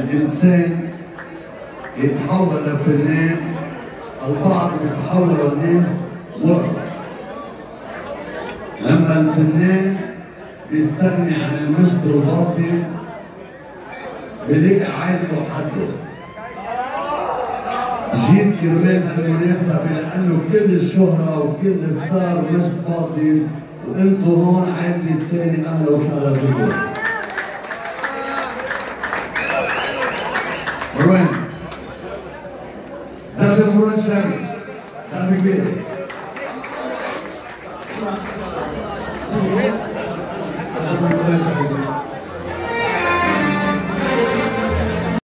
الإنسان يتحول لفنان البعض بيتحولوا لناس مرضى. لما الفنان بيستغني عن المجد الباطل بلاقي عائلته حده جيت كرمال هالمناسبة لأنه كل الشهرة وكل ستار مجد باطل وأنتو هون عائلتي الثاني أهلا وسهلا بكم Bueno, salve buenas tardes, salve bien.